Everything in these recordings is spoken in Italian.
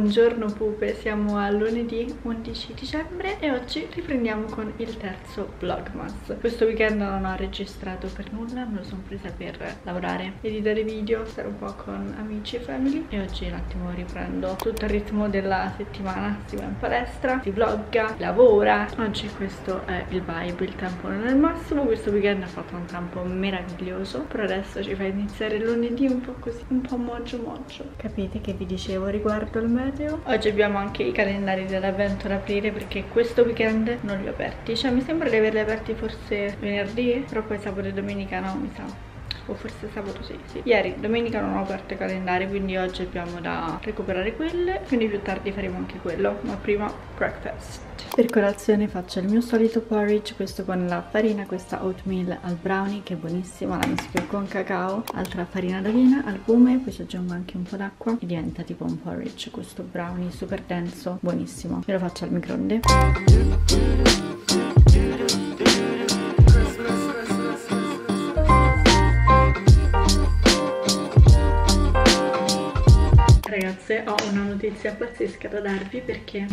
Buongiorno pupe, siamo a lunedì 11 dicembre e oggi riprendiamo con il terzo vlogmas. Questo weekend non ho registrato per nulla, me lo sono presa per lavorare, editare video, stare un po' con amici e family. E oggi un attimo riprendo tutto il ritmo della settimana, si va in palestra, si vlogga, lavora. Oggi questo è il vibe, il tempo non è il massimo, questo weekend ha fatto un tempo meraviglioso. Però adesso ci fa iniziare lunedì un po' così, un po' moggio moggio. Capite che vi dicevo riguardo il meteo? Oggi abbiamo anche i calendari dell'avvento da aprire perché questo weekend non li ho aperti. Cioè mi sembra di averli aperti forse venerdì? Però poi sabato e domenica no, mi sa o forse sabato sì, sì. Ieri, domenica non ho aperto i calendari, quindi oggi abbiamo da recuperare quelle, quindi più tardi faremo anche quello, ma prima breakfast. Per colazione faccio il mio solito porridge, questo con la farina, questa oatmeal al brownie che è buonissima, la mischio con cacao, altra farina d'avena, albume, poi ci aggiungo anche un po' d'acqua e diventa tipo un porridge, questo brownie super denso, buonissimo. E lo faccio al microonde. Ragazze ho una notizia pazzesca da darvi perché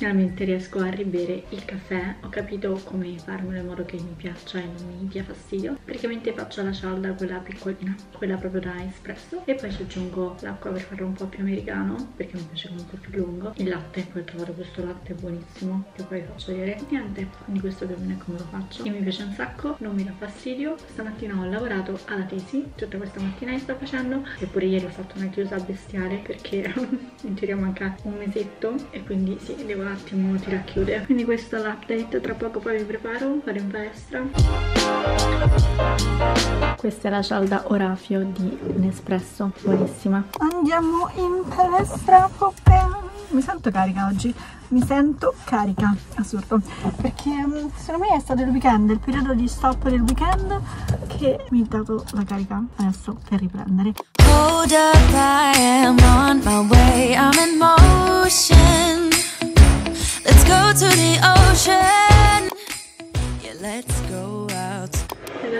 finalmente riesco a ribere il caffè. Ho capito come farmelo in modo che mi piaccia e non mi dia fastidio. Praticamente faccio la cialda quella piccolina quella proprio da espresso. E poi ci aggiungo l'acqua per farlo un po' più americano perché mi piace comunque più lungo. Il latte poi ho trovato questo latte buonissimo che poi faccio vedere. Niente quindi questo più o meno è come lo faccio. E mi piace un sacco non mi dà fastidio. Stamattina ho lavorato alla tesi tutta questa mattina e sto facendo. Eppure ieri ho fatto una chiusa bestiale perché in teoria manca un mesetto. E quindi sì devo attimo ti racchiude. Quindi questo è l'update tra poco poi mi preparo vado in palestra. Questa è la cialda orafio di Nespresso buonissima. Andiamo in palestra mi sento carica oggi? Mi sento carica assurdo. Perché um, secondo me è stato il weekend il periodo di stop del weekend che mi ha dato la carica adesso per riprendere. Hold up, I am on my way, I'm in motion Let's go to the ocean.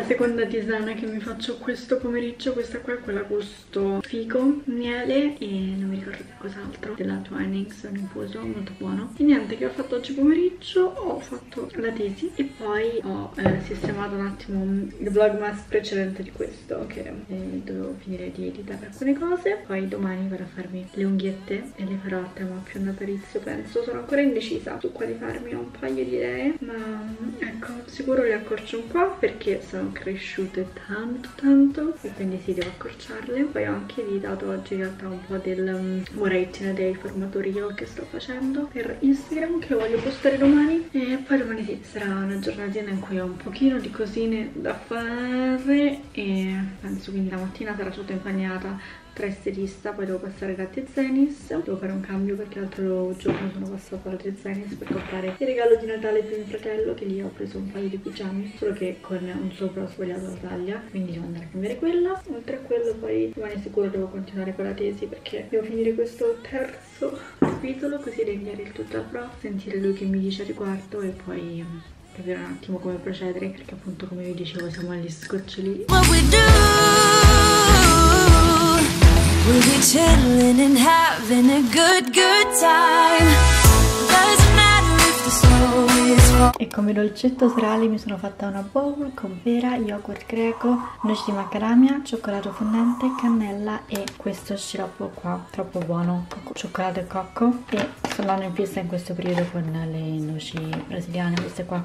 La seconda tisana che mi faccio questo pomeriggio, questa qua è quella gusto fico, miele e non mi ricordo che cos'altro, della Twinings, infuso molto buono. E niente, che ho fatto oggi pomeriggio, ho fatto la tesi e poi ho eh, sistemato un attimo il vlogmas precedente di questo, che eh, dovevo finire di editare alcune cose. Poi domani vado a farmi le unghiette e le farò a tema più natalizio, penso. Sono ancora indecisa su quali farmi, ho un paio di idee, ma ecco, sicuro le accorcio un po' perché sono cresciute tanto tanto e quindi sì devo accorciarle. Poi ho anche editato oggi in realtà un po' del um, Variety in a Day formatorio che sto facendo per Instagram che lo voglio postare domani. E poi domani sì sarà una giornatina in cui ho un pochino di cosine da fare e penso quindi la mattina sarà tutta impegnata tra estetista, poi devo passare da Tezenis, devo fare un cambio perché l'altro giorno sono passata da Tezenis per comprare il regalo di Natale per mio fratello che lì ho preso un paio di pigiami, solo che con un sopra ho sbagliato la taglia, quindi devo andare a cambiare quella. Oltre a quello poi domani sicuro devo continuare con la tesi perché devo finire questo terzo capitolo così da inviare il tutto al prof, sentire lui che mi dice a riguardo e poi capire un attimo come procedere perché appunto come vi dicevo siamo agli scoccioli We'll be chilling and having a good, good time. E come dolcetto serale mi sono fatta una bowl con pera, yogurt greco, noci di macadamia, cioccolato fondente, cannella e questo sciroppo qua, troppo buono, cioccolato e cocco. E sono in fissa in questo periodo con le noci brasiliane, queste qua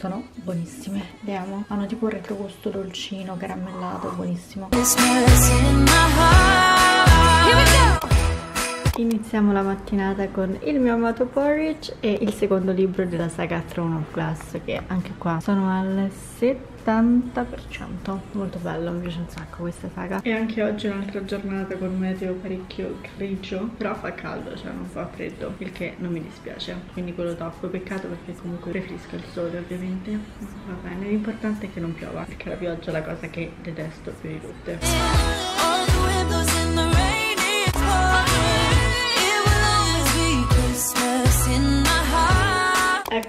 sono buonissime. Vediamo. Hanno tipo un retrogusto dolcino caramellato buonissimo Iniziamo la mattinata con il mio amato porridge e il secondo libro della saga Throne of Glass che anche qua sono al 70%, molto bello, mi piace un sacco questa saga. E anche oggi è un'altra giornata con meteo parecchio grigio, però fa caldo, cioè non fa freddo, il che non mi dispiace, quindi quello top, peccato perché comunque preferisco il sole ovviamente, va bene, l'importante è che non piova, perché la pioggia è la cosa che detesto più di tutte.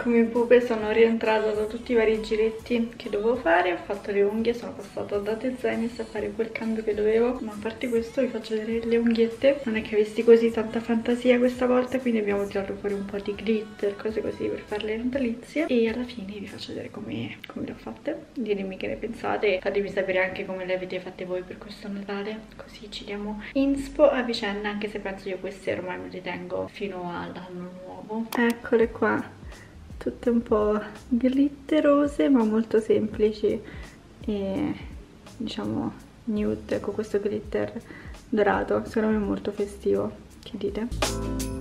Eccomi pupe, sono rientrata da tutti i vari giretti che dovevo fare, ho fatto le unghie, sono passata da Tezenis a fare quel cambio che dovevo, ma a parte questo vi faccio vedere le unghiette, non è che avessi così tanta fantasia questa volta, quindi abbiamo tirato fuori un po' di glitter, cose così per fare le natalizie. E alla fine vi faccio vedere come, come le ho fatte, ditemi che ne pensate, fatemi sapere anche come le avete fatte voi per questo Natale, così ci diamo inspo a vicenda, anche se penso io queste ormai me le tengo fino all'anno nuovo. Eccole qua tutte un po' glitterose ma molto semplici. E diciamo nude con questo glitter dorato. Secondo me è molto festivo. Che dite?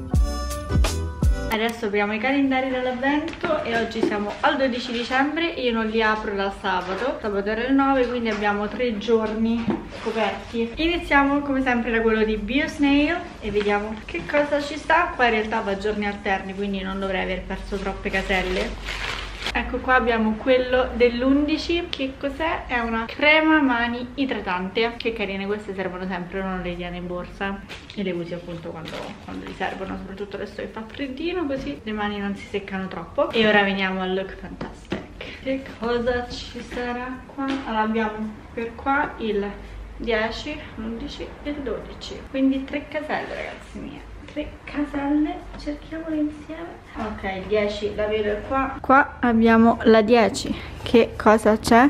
Adesso apriamo i calendari dell'avvento e oggi siamo al 12 dicembre io non li apro da sabato, sabato era il 9 quindi abbiamo tre giorni coperti. Iniziamo come sempre da quello di Biosnail e vediamo che cosa ci sta, qua in realtà va a giorni alterni quindi non dovrei aver perso troppe caselle Ecco qua abbiamo quello dell'11 Che cos'è? È una crema mani idratante. Che carine queste servono sempre, non le tiene in borsa. E le usi appunto quando, quando li servono Soprattutto adesso che fa freddino così le mani non si seccano troppo. E ora veniamo al look fantastic. Che cosa ci sarà qua? Allora abbiamo per qua il 10, l'11 e il 12 Quindi tre caselle ragazzi miei tre caselle cerchiamole insieme. Ok 10 la vedo qua. Qua abbiamo la 10 che cosa c'è?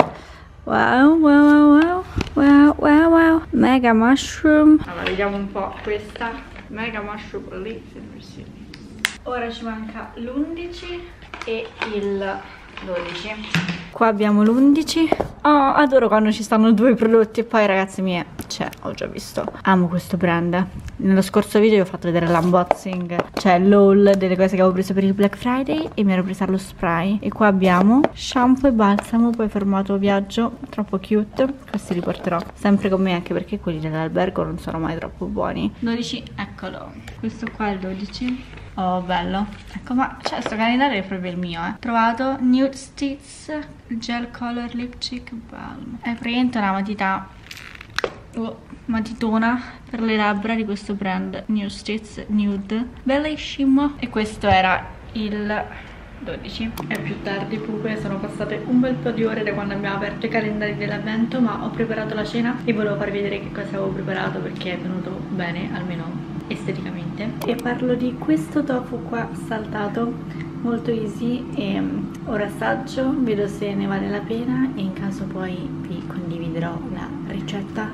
Wow wow wow wow wow wow mega mushroom. Allora vediamo un po' questa. Mega mushroom lì. Ora ci manca l'11 e il 12 qua abbiamo l'11 oh adoro quando ci stanno due prodotti e poi ragazzi mie cioè ho già visto. Amo questo brand. Nello scorso video vi ho fatto vedere l'unboxing cioè l'haul delle cose che avevo preso per il Black Friday e mi ero presa lo spray. E qua abbiamo shampoo e balsamo poi formato viaggio troppo cute questi li porterò sempre con me anche perché quelli dell'albergo non sono mai troppo buoni. 12 eccolo. Questo qua è il 12 Oh, bello. Ecco, ma cioè, sto calendario è proprio il mio, eh. Trovato Nude Stitz Gel Color Lipstick Balm. È praticamente una matita... Oh, matitona per le labbra di questo brand Nude Stitz Nude. Bellissimo. E questo era il 12 è più tardi pure sono passate un bel po' di ore da quando abbiamo aperto i calendari dell'avvento ma ho preparato la cena e volevo farvi vedere che cosa avevo preparato perché è venuto bene almeno esteticamente. E parlo di questo tofu qua saltato molto easy e um, ora assaggio vedo se ne vale la pena e in caso poi vi condividerò la ricetta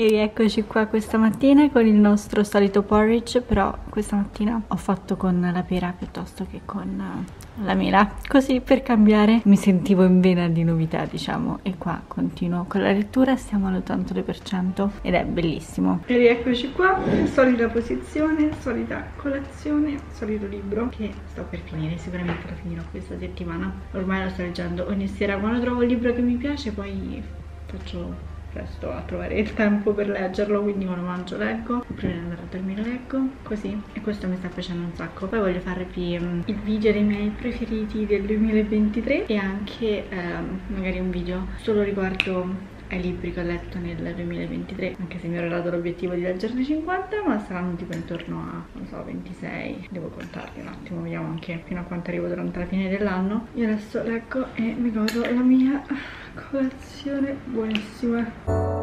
E eccoci qua questa mattina con il nostro solito porridge, però questa mattina ho fatto con la pera piuttosto che con eh, la mela, così per cambiare mi sentivo in vena di novità diciamo. E qua continuo con la lettura, stiamo all'82% ed è bellissimo. E rieccoci qua, solita posizione, solita colazione, solito libro che sto per finire, sicuramente lo finirò questa settimana, ormai lo sto leggendo ogni sera, quando trovo un libro che mi piace poi faccio presto a trovare il tempo per leggerlo quindi quando mangio leggo. Prima di andare a dormire leggo. Così. E questo mi sta piacendo un sacco. Poi voglio farvi um, il video dei miei preferiti del 2023 e anche um, magari un video solo riguardo ai libri che ho letto nel 2023 anche se mi ero dato l'obiettivo di leggerne 50 ma saranno tipo intorno a non so 26 devo contarli un attimo vediamo anche fino a quanto arrivo durante la fine dell'anno. Io adesso leggo e mi godo la mia colazione buonissima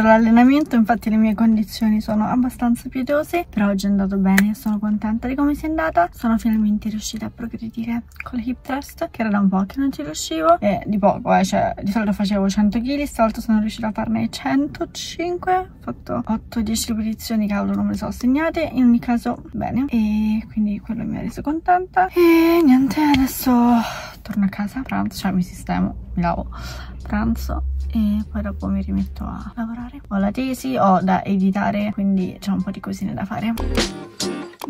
finito l'allenamento, infatti le mie condizioni sono abbastanza pietose, però oggi è andato bene, sono contenta di come sia andata. Sono finalmente riuscita a progredire con le hip thrust, che era da un po' che non ci riuscivo, e di poco, eh, cioè di solito facevo 100 kg, stavolta sono riuscita a farne 105, ho fatto 8-10 ripetizioni, cavolo non me le sono segnate, in ogni caso bene, e quindi quello mi ha reso contenta. E niente, adesso torno a casa, pranzo, cioè mi sistemo, mi lavo, pranzo e poi dopo mi rimetto a lavorare. Ho la tesi, ho da editare, quindi c'è un po' di cosine da fare.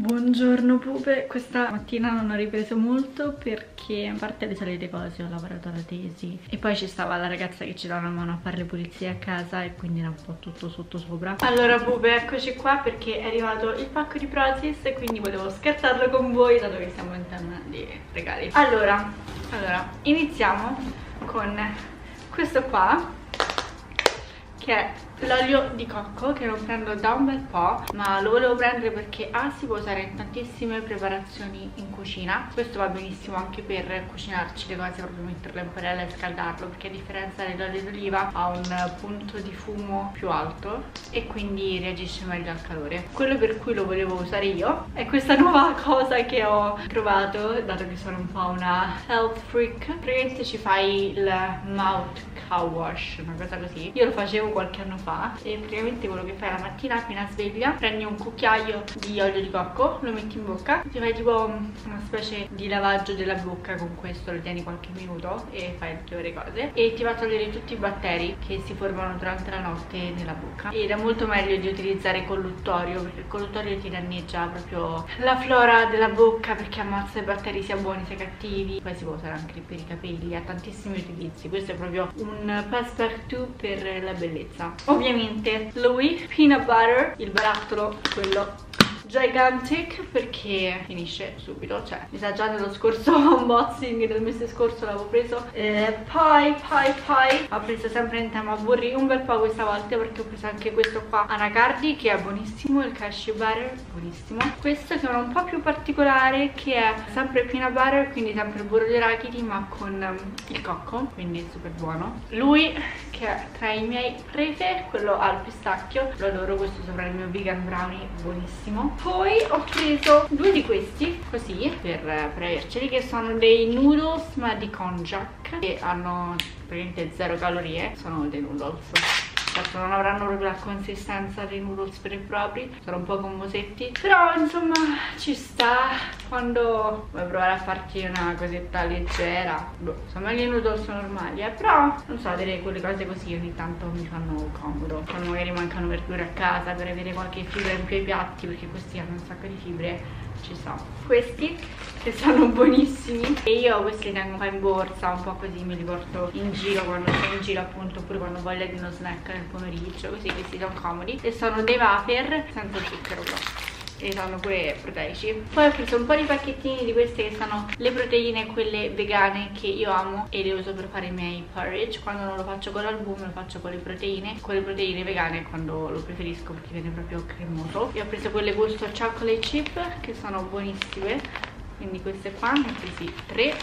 Buongiorno pupe, questa mattina non ho ripreso molto perché a parte le solite cose ho lavorato alla tesi e poi ci stava la ragazza che ci dà una mano a fare le pulizie a casa e quindi era un po' tutto sotto sopra Allora pupe, eccoci qua perché è arrivato il pacco di Prozis e quindi volevo scartarlo con voi dato che siamo in tema di regali Allora, allora iniziamo con questo qua che è l'olio di cocco che non prendo da un bel po' ma lo volevo prendere perché A si può usare in tantissime preparazioni in cucina. Questo va benissimo anche per cucinarci le cose proprio metterlo in padella e scaldarlo perché a differenza dell'olio d'oliva ha un punto di fumo più alto e quindi reagisce meglio al calore. Quello per cui lo volevo usare io è questa nuova cosa che ho trovato dato che sono un po' una health freak. Praticamente ci fai il mouth cow wash una cosa così. Io lo facevo qualche anno fa fa. E praticamente quello che fai la mattina appena sveglia prendi un cucchiaio di olio di cocco lo metti in bocca ti fai tipo una specie di lavaggio della bocca con questo lo tieni qualche minuto e fai le tue varie cose. E ti va a togliere tutti i batteri che si formano durante la notte nella bocca. Ed è molto meglio di utilizzare il colluttorio perché il colluttorio ti danneggia proprio la flora della bocca perché ammazza i batteri sia buoni sia cattivi. Poi si può usare anche per i capelli ha tantissimi utilizzi. Questo è proprio un passepartout per la bellezza ovviamente Louis Peanut Butter, il barattolo, quello Gigantic perché finisce subito, cioè mi sa già nello scorso unboxing del mese scorso l'avevo preso eh, poi, poi, poi ho preso sempre in tema burri un bel po' questa volta perché ho preso anche questo qua Anacardi che è buonissimo, il cashew butter buonissimo. Questo che è un po' più particolare che è sempre peanut butter quindi sempre burro di arachidi ma con um, il cocco quindi super buono. Lui che è tra i miei prefe quello al pistacchio lo adoro questo sopra il mio vegan brownie buonissimo poi ho preso due di questi così per, per averceli che sono dei noodles ma di konjac che hanno praticamente zero calorie sono dei noodles certo non avranno proprio la consistenza dei noodles per i propri. Sono un po' gommosetti però insomma ci sta quando vuoi provare a farti una cosetta leggera. Boh, sono meglio i noodles normali eh? però non so dire quelle cose così ogni tanto mi fanno comodo. Quando magari mancano verdure a casa per avere qualche fibra in più ai piatti perché questi hanno un sacco di fibre ci sono. Questi che sono buonissimi. E io questi li tengo po' in borsa un po' così me li porto in giro quando sono in giro appunto oppure quando voglio di uno snack nel pomeriggio così questi sono comodi. E sono dei wafer senza zucchero però e sono pure proteici. Poi ho preso un po' di pacchettini di queste che sono le proteine quelle vegane che io amo e le uso per fare i miei porridge. Quando non lo faccio con l'albume lo faccio con le proteine con le proteine vegane quando lo preferisco perché viene proprio cremoso. E ho preso quelle gusto chocolate chip che sono buonissime. Quindi queste qua ne ho presi tre.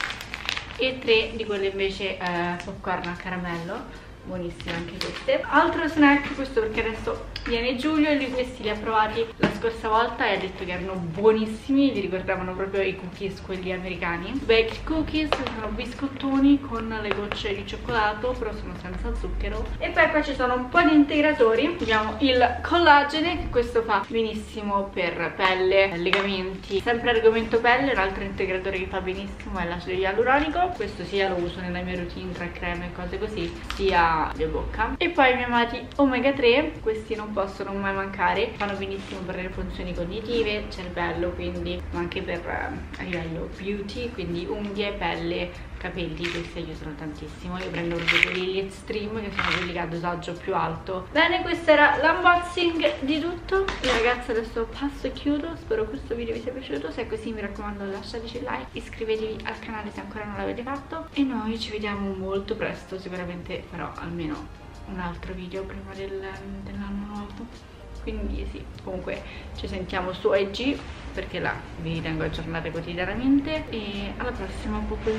E tre di quelle invece eh, popcorn a caramello buonissime anche queste. Altro snack questo perché adesso viene Giulio e lui questi li ha provati la scorsa volta e ha detto che erano buonissimi li ricordavano proprio i cookies quelli americani. Baked cookies sono biscottoni con le gocce di cioccolato però sono senza zucchero. E poi qua ci sono un po' di integratori. Abbiamo il collagene che questo fa benissimo per pelle legamenti. Sempre argomento pelle un altro integratore che fa benissimo è l'acido ialuronico. Questo sia lo uso nella mia routine tra creme e cose così sia di bocca. E poi i miei amati omega 3 questi non possono mai mancare. Fanno benissimo per le funzioni cognitive cervello quindi ma anche per eh, a livello beauty quindi unghie, pelle capelli questi aiutano tantissimo. Io prendo proprio quelli Extreme che sono quelli che ha dosaggio più alto. Bene questo era l'unboxing di tutto. Io ragazzi adesso passo e chiudo. Spero questo video vi sia piaciuto. Se è così mi raccomando lasciateci like iscrivetevi al canale se ancora non l'avete fatto. E noi ci vediamo molto presto. Sicuramente farò almeno un altro video prima del, dell'anno nuovo quindi sì comunque ci sentiamo su IG perché là vi tengo aggiornate quotidianamente e alla prossima popolo